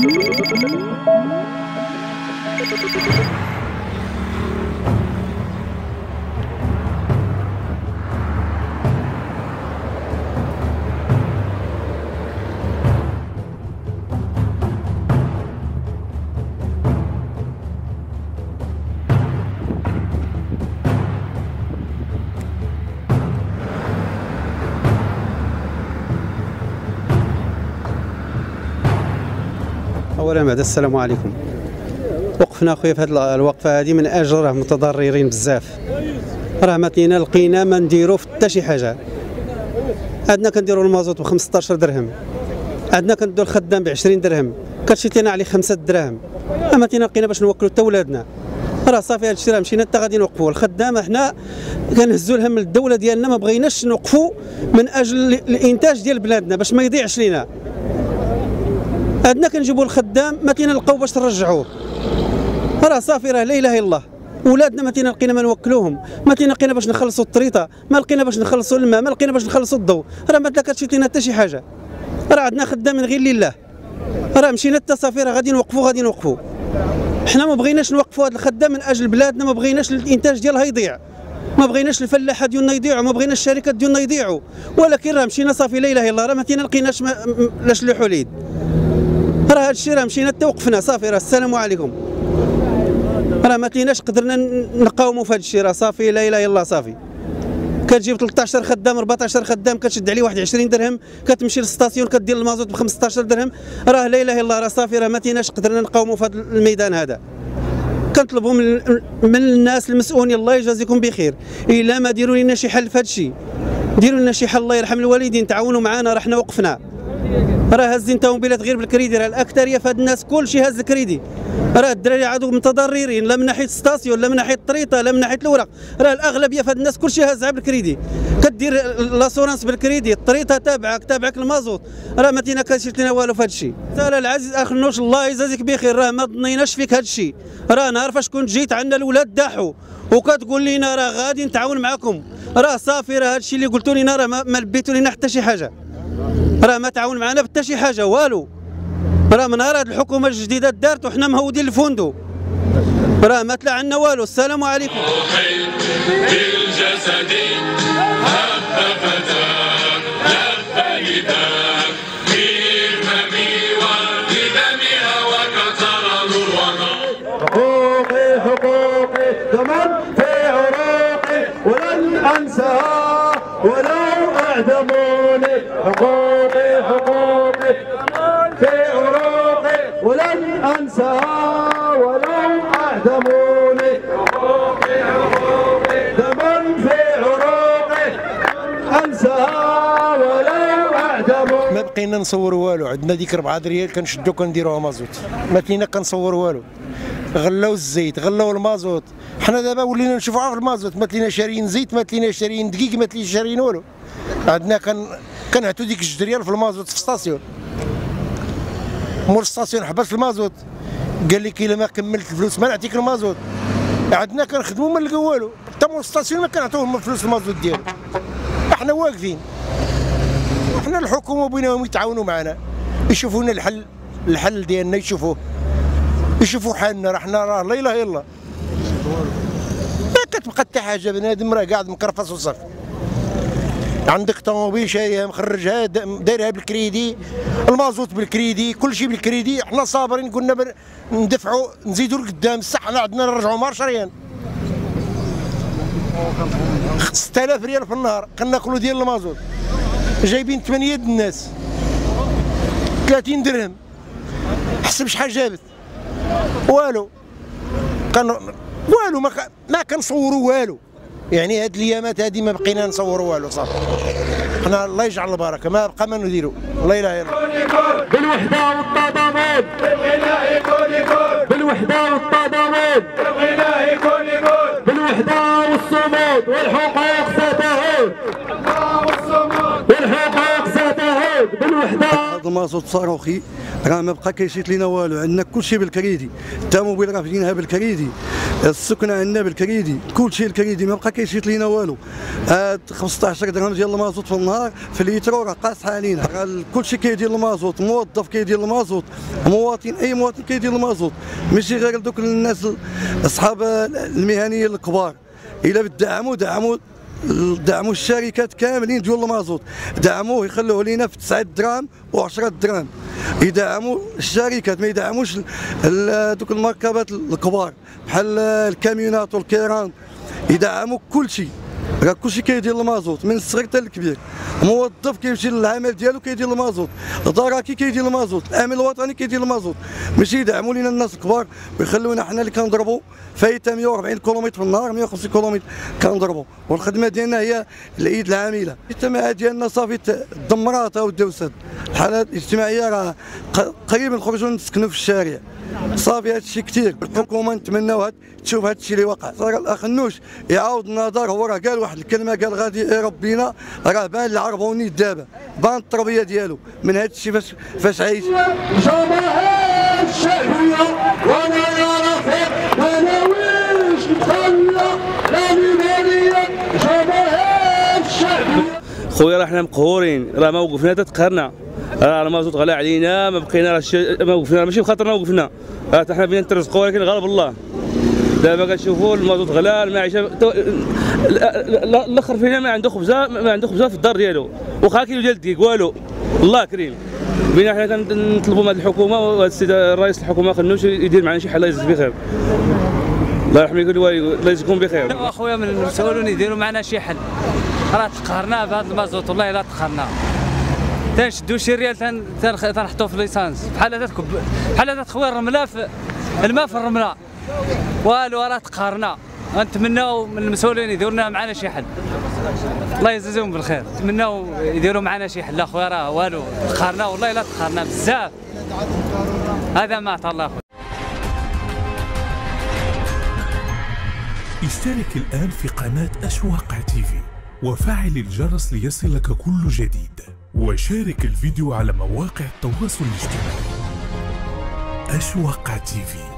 Thank you. أولا بعد السلام عليكم. وقفنا أخويا في هذه الوقفة هذه من أجل راه متضررين بزاف. راه ما كاينة لقينا ما نديرو في حتى شي حاجة. عندنا كنديروا المازوت ب 15 درهم. عندنا كنديروا الخدام ب 20 درهم. كتشيت لنا عليه 5 دراهم. أما تينا لقينا باش نوكلوا حتى ولادنا. راه صافي هذا الشيء راه مشينا حتى غادي نوقفوا الخدامه حنا كنهزوا الهم للدوله ديالنا ما بغيناش نوقفوا من أجل الإنتاج ديال بلادنا باش ما يضيعش لينا. عندنا كنجيبوا الخدام ما كاين نلقاو باش نرجعوه راه صافي راه لا إله إلا الله. ولادنا ما تينا لقينا ما نوكلوهم ما تينا لقينا باش نخلصوا الطريطة ما لقينا باش نخلصوا الماء ما لقينا باش نخلصوا الضوء راه ما تلاقاتش لينا حتى شي حاجة. راه عندنا خدامين غير لله. راه مشينا حتى صافي راه غادي نوقفوا غادي نوقفوا. حنا ما بغيناش نوقفوا هذا الخدام من أجل بلادنا ما بغيناش الإنتاج ديالها يضيع. ما بغيناش الفلاحة ديالنا يضيعوا ما بغيناش الشركات ديالنا يضيعوا. ولكن راه مشينا صافي لا إله إلا الله راه ما تينا لقيناش لا شلوح وليد راه هذا الشيء راه مشينا حتى وقفنا صافي راه السلام عليكم. راه ما كايناش قدرنا نقاوموا في هذا الشيء راه. صافي لا إله إلا الله صافي. كتجيب 13 خدام 14 خدام كتشد عليه واحد 20 درهم كتمشي للستاسيون كدير المازوت ب 15 درهم. راه لا إله إلا الله راه صافي راه ما تيناش قدرنا نقاوموا في هذا الميدان هذا. كنطلبوا من, من الناس المسؤولين الله يجازيكم بخير. إلا ما ديروا لنا شي حل في هذا الشيء ديروا لنا شي حل الله يرحم الوالدين. تعاونوا معنا راه حنا وقفنا. راه هازين تومبيلات غير بالكريدي راه الأكثرية في هاد الناس كلشي هاز الكريدي. راه الدراري عادوا متضررين لا من ناحية station لا من ناحية الطريطة لا من ناحية الورق راه الأغلبية في هاد الناس كلشي هازها بالكريدي كدير l'assurance بال crédit الطريطة تابعك تابعك المازوت. راه ما تينا كنشير لنا والو في هاد الشيء السي عزيز أخنوش الله يجازيك بخير راه ما ظنيناش فيك هاد الشيء راه نهار فاش كنت جيت عندنا الاولاد داحوا وكتقول لنا راه غادي نتعاون معكم راه صافي راه هاد الشيء اللي قلتوا لنا راه ما لبيتوا لنا حتى شي حاجة. راه ما تعاون معنا بتا شي حاجة والو. راه من نهار هذه الحكومة الجديدة دارت وحنا مهودين الفندق. راه ما طلع عنا والو. السلام عليكم. بالجسد هب فتاك لب نداك حقوقي حقوقي في عروقي ولن أنساها ولو أعدموني. حقوقي. اعدموني ما بقينا نصوروا والو. عندنا ديك 4 ريال كنشدو كنديروها مازوت. ما كاينة كنصوروا والو. غلاو الزيت غلاو المازوت. حنا دابا ولينا نشوفوا في المازوت. ما تلينا شاريين زيت ما تلينا شاريين دقيق ما تلينا شاريين والو. عندنا كان كنعطوا ديك جوج ريال في المازوت في station مول station حبس المازوت. قال لك الا ما كملت الفلوس ما نعطيك المازوت. عندنا كنخدموا ما نلقاو والو. حتى station ما كنعطيوهم فلوس المازوت ديالو. إحنا واقفين. حنا الحكومة بينهم يتعاونوا معنا. يشوفوا لنا الحل الحل ديالنا يشوفوه. يشوفوا حالنا. راه حنا راه لا إله إلا الله. ما كتبقى حتى حاجة. بنادم راه قاعد مكرفص وصافي عندك طوموبيل شاريها مخرجها دايرها بالكريدي المازوت بالكريدي كل شيء بالكريدي حنا صابرين قلنا ندفعوا نزيدوا لقدام الصح حنا عندنا نرجعوا مار شريان 6000 ريال في النهار كناكلوا ديال المازوت. جايبين 8 الناس. 30 درهم. حسب شحال جابت. والو. كان والو ما ما كنصوروا والو. يعني هاد الأيامات هادي ما بقينا نصوروا والو صافي. حنا الله يجعل البركة ما بقى ما نديروا الله الا الله بالوحدة والتضامن بالغناء يكون يكون بالوحدة والتضامن بالغناء يكون يكون بالوحدة والصمود. والحقوق ستعود والحقوق ستعود بالوحدة. هذا المازوت صاروخي راه ما بقى كيشيط لينا والو. عندنا كلشي بالكريدي. التمويل راه فينها بالكريدي. السكنه عندنا بالكريدي كل شيء الكريدي ما بقى كيشيط لينا والو. هاد 15 درهم ديال المازوت في النهار في الليترو راه قاصحة علينا. كل شيء كيدير المازوت موظف كيدير المازوت مواطن أي مواطن كيدير المازوت. ماشي غير دوك الناس اصحاب المهنيه الكبار. إلا بدعموا دعموا دعموا الشركات كاملين ديال المازوت. دعموه يخلوه لينا في 9 دراهم و10 دراهم. يدعموا الشركات ما يدعموش دوك المركبات الكبار بحال الكاميونات والكيران. يدعموا كل شيء. راه كلشي كيدير المازوت من الصغير حتى الكبير موظف كيمشي للعمل ديالو كيدير المازوت ضراكي كيدير المازوت الامن الوطني كيدير المازوت ماشي يدعموا لينا الناس الكبار ويخلونا حنا اللي كنضربوا فايته 140 كيلومتر في النهار 150 كيلومتر كنضربوا والخدمه ديالنا هي الايد العامله الاجتماعيه ديالنا صافي دمرات دوسات الحالات الاجتماعيه راه قريب نخرجوا نسكنوا في الشارع صافي هذا الشيء كثير الحكومة نتمناو تشوف هذا الشيء اللي وقع الاخ النوش يعاود النظر هو راه قال واحد الكلمة قال غادي ربينا راه بان العربوني دابا. بان التربية ديالو. من هذا الشيء فاش فاش عايش. جماهير الشعبية وأنا يا رفيق نتخلى لا جماهير الشعبية. خويا راه حنا مقهورين. راه ما وقفنا تتقهرنا راه المازوت غلا علينا ما بقينا راه ما وقفنا ماشي بخاطرنا وقفنا. راه حنا بغينا نترزقوا ولكن غالب الله. دابا كتشوفوا المازوت غلا المعيشه الأخر فينا ما عنده خبزة ما عنده خبزة في الدار ديالو. واخا كيلو ديال الديك والو. الله كريم. بينا حنا كنطلبوا من الحكومة وهذا السيد الرئيس الحكومة خنوش يدير معنا شي حل الله يجزيه بخير. الله يرحم يقول الله يجزيكم بخير. اخويا من المسؤولين يديروا معنا شي حل. راه تقهرنا بهذا المازوت والله الا تقهرنا. تنشدوا شي ريال تنحطوا في ليسانس. بحال تكب بحال تخوي الرملة في الماء في الرملة. والو راه تقهرنا نتمناو من المسؤولين يديروا لنا معنا شي حل. الله يجزيهم بالخير. نتمناو يديروا معنا شي حل. اخويا راه والو. تقهرنا والله الا تقهرنا بزاف. هذا ما عطى الله اخويا اشترك الآن في قناة أشواق تيفي وفعل الجرس ليصلك كل جديد. وشارك الفيديو على مواقع التواصل الاجتماعي. أشواق تيفي.